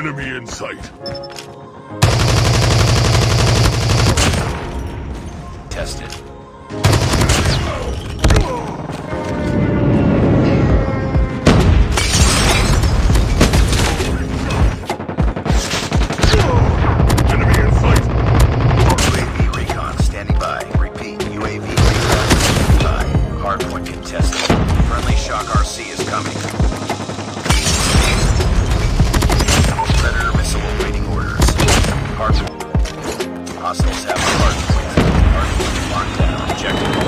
Enemy in sight. Tested. Enemy in sight. UAV recon standing by. Target locked down. Objective